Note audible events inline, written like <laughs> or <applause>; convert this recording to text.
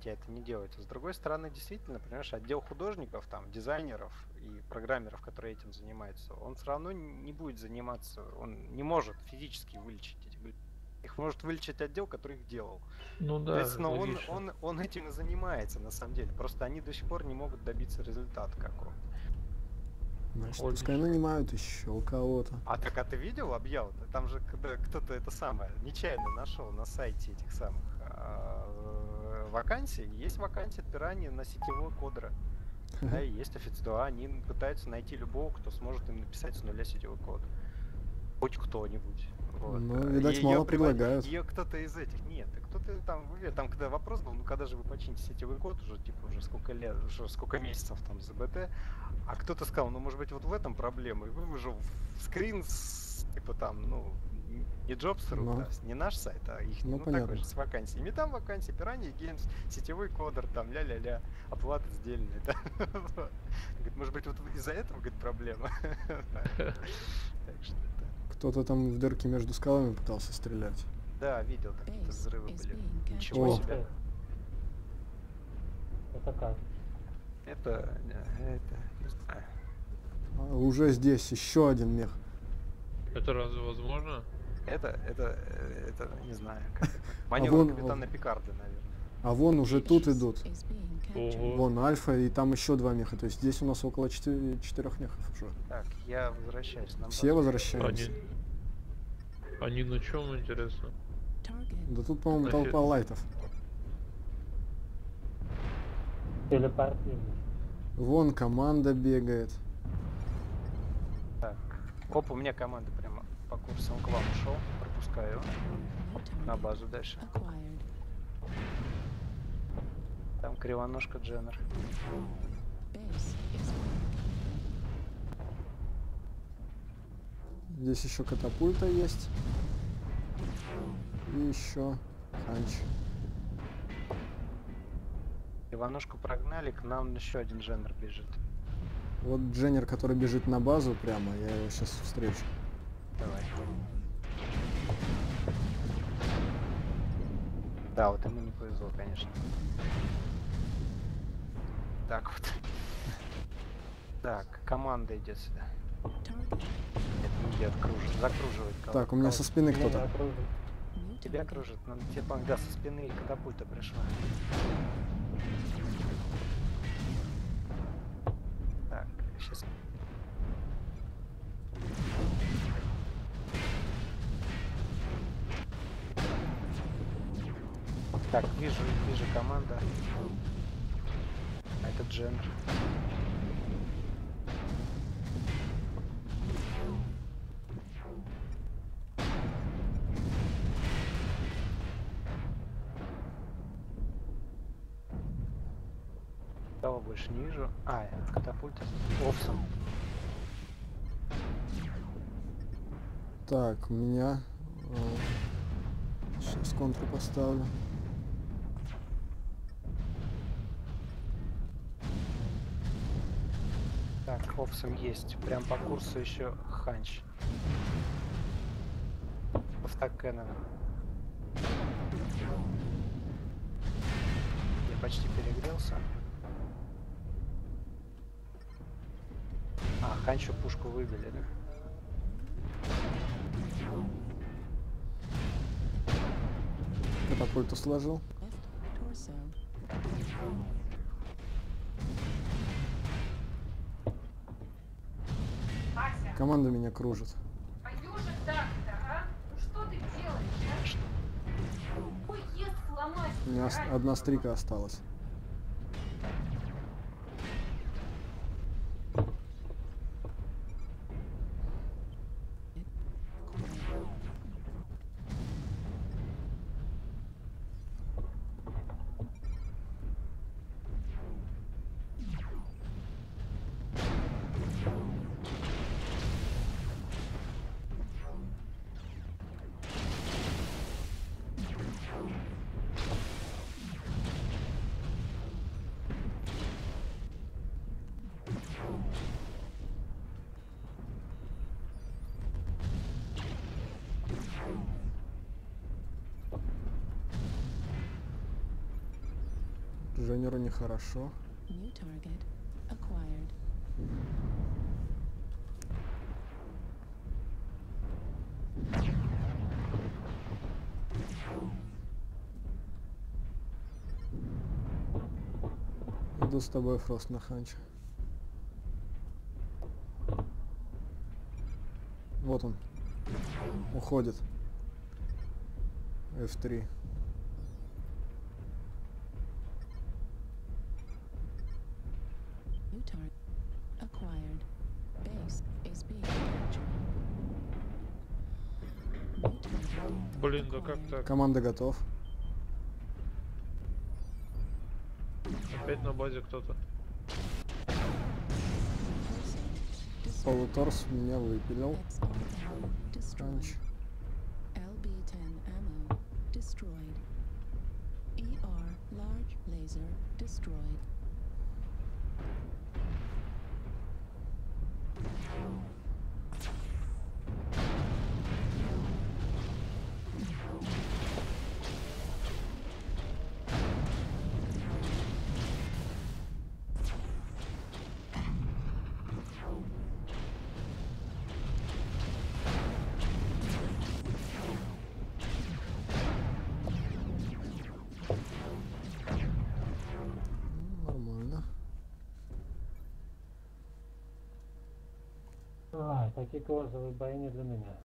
хотя это не делается. С другой стороны, действительно, понимаешь, отдел художников, там, дизайнеров и программеров, которые этим занимаются, он все равно не будет заниматься, он не может физически вылечить эти их может вылечить отдел, который их делал. Ну да. Соответственно, он, он, он этим и занимается, на самом деле. Просто они до сих пор не могут добиться результата какого-то. Значит, пускай нанимают еще у кого-то. А так а ты видел объяву? Там же кто-то это самое нечаянно нашел на сайте этих самых вакансий. Есть вакансия пирани на сетевого кодера. Да, и есть офицер. Они пытаются найти любого, кто сможет им написать с нуля сетевой код. Хоть кто-нибудь. Вот. Ну, видать, ее мало предлагают. Ее кто-то из этих. Нет, кто-то там, там, когда вопрос был, ну когда же вы почините сетевой код, уже типа уже сколько лет, уже сколько месяцев там за БТ, а кто-то сказал, ну может быть вот в этом проблема, и выложил скрин с, типа там, ну, не Jobs.ru, ну. да, не наш сайт, а их, ну, ну такой же, с вакансиями. Там вакансии, Piranha Games, сетевой кодер, там, ля-ля-ля, оплата сдельная, <laughs> да. Говорит, может быть, вот из-за этого, говорит, проблема. <laughs> Так что кто-то там в дырке между скалами пытался стрелять. Да, видел, какие-то взрывы были. Ничего О. себе. Это как? Это, это, не знаю. А, уже здесь еще один мех. Это разве возможно? Это, это, это, не знаю. Как это. Маневр <laughs> а вон, капитана Пикарда, наверное. А вон уже тут идут. Ого. Вон Альфа, и там еще два меха. То есть здесь у нас около четы- четырех мехов уже. Так, я возвращаюсь. Нам Все возвращаемся. Они, они на чем, интересно? Да тут, по-моему, толпа лайтов. Телепортируй. Вон команда бегает. Так. Оп, у меня команда прямо по курсу к вам ушел. Пропускаю. На базу дальше. Там кривоножка Дженнер. Здесь еще катапульта есть. И еще ханч. Иванушку прогнали, к нам еще один Дженнер бежит. Вот Дженнер, который бежит на базу прямо, я его сейчас встречу. Давай. Да, вот ему не повезло, конечно. Так вот. Так, команда идет сюда. Это не идет, кружит, закруживает кого Так, у меня со спины кто-то. Тебя кружит, но тебе, да, со спины катапульта пришла. Так, сейчас. Так, вижу, вижу команда. А это Дженнер. Кого больше не вижу? А, катапульт. Овсом. Так, у меня... Сейчас контру поставлю. Так, овсом есть. Прям по курсу еще ханч. Автокэнон. Я почти перегрелся. А, Ханчо пушку выбили, да? Катапульту сложил. Команда меня кружит. А так-то, а? Ну что ты делаешь, а? Ой, ест фломастер. У меня одна стрика осталась. Женеру нехорошо. Иду с тобой, Фрост, на ханч. Вот он. Уходит. F3. New target acquired. Base is being captured. New target Блин, да как acquired. так? Команда готов. Опять на базе кто-то. Placing. Destroyed. Полуторс меня выпилил. XR destroyed. Ханч. LB-10 ammo destroyed. ER large laser destroyed. Такі козові бои не для меня.